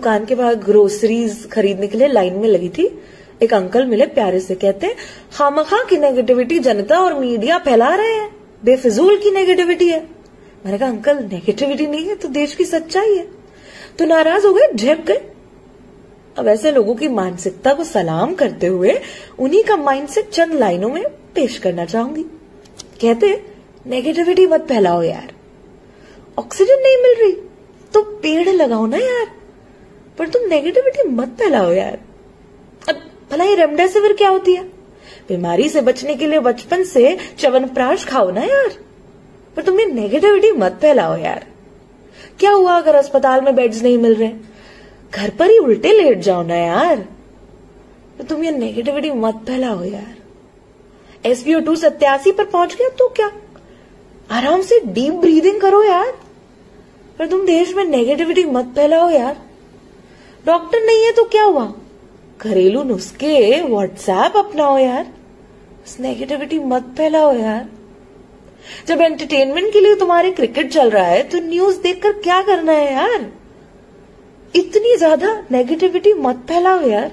दुकान के बाहर ग्रोसरीज खरीदने के लिए लाइन में लगी थी। एक अंकल मिले प्यारे से, कहते, खामखा की नेगेटिविटी जनता और मीडिया फैला रहे हैं। बेफिजूल की नेगेटिविटी है। मैंने कहा अंकल नेगेटिविटी नहीं है तो देश की सच्चाई है। तो नाराज़ हो गए झेप गए। अब ऐसे लोगों की मानसिकता को सलाम करते हुए उन्हीं का माइंडसेट चंद लाइनों में पेश करना चाहूँगी। कहते नेगेटिविटी मत फैलाओ यार। ऑक्सीजन नहीं मिल रही तो पेड़ लगाओ ना यार। पर तुम नेगेटिविटी मत फैलाओ यार। अब भला ये रेमडेसिविर क्या होती है? बीमारी से बचने के लिए बचपन से च्यवनप्राश खाओ ना यार। पर तुम ये नेगेटिविटी मत फैलाओ यार। क्या हुआ अगर अस्पताल में बेड्स नहीं मिल रहे? घर पर ही उल्टे लेट जाओ ना यार। तो तुम ये नेगेटिविटी मत फैलाओ यार। एसपीओ टू सत्यासी पर पहुँच गया तो क्या? आराम से डीप ब्रीदिंग करो यार। पर तुम देश में नेगेटिविटी मत फैलाओ यार। डॉक्टर नहीं है तो क्या हुआ? घरेलू नुस्खे व्हाट्सएप अपनाओ यार। नेगेटिविटी मत फैलाओ यार। जब एंटरटेनमेंट के लिए तुम्हारे क्रिकेट चल रहा है तो न्यूज़ देखकर क्या करना है यार? इतनी ज़्यादा नेगेटिविटी मत फैलाओ यार।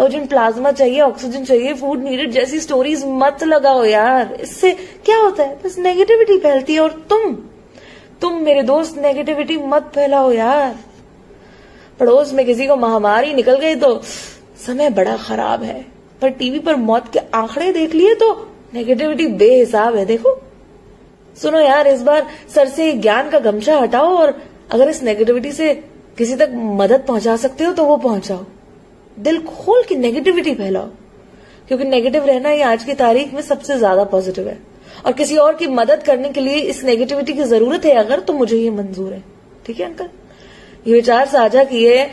अर्जेंट प्लाज्मा चाहिए ऑक्सीजन चाहिए फ़ूड नीडेड जैसी स्टोरीज मत लगाओ यार। इससे क्या होता है? बस नेगेटिविटी फैलती है और तुम तुम मेरे दोस्त नेगेटिविटी मत फैलाओ यार। पड़ोस में किसी को महामारी निकल गई तो समय बड़ा खराब है। पर टीवी पर मौत के आंकड़े देख लिए तो नेगेटिविटी बेहिसाब है, देखो। सुनो यार, इस बार सर से ज्ञान का गमछा हटाओ और अगर इस नेगेटिविटी से किसी तक मदद पहुँचा सकते हो तो वो पहुंचाओ। दिल खोल के नेगेटिविटी फैलाओ। क्योंकि नेगेटिव रहना ये आज की तारीख में सबसे ज़्यादा पॉजिटिव है। और किसी और की मदद करने के लिए इस नेगेटिविटी की ज़रूरत है अगर तो मुझे ये मंजूर है। ठीक है, अंकल? ये विचार साझा किए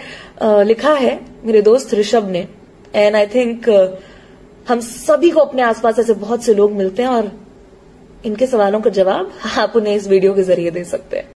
लिखा है मेरे दोस्त ऋषभ ने। एंड आई थिंक हम सभी को अपने आसपास ऐसे बहुत से लोग मिलते हैं और इनके सवालों का जवाब आप उन्हें इस वीडियो के ज़रिए दे सकते हैं।